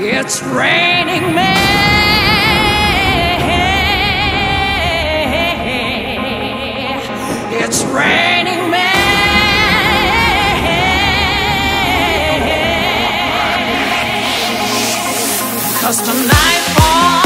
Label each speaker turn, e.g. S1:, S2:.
S1: It's raining men. It's raining men. Cause tonight.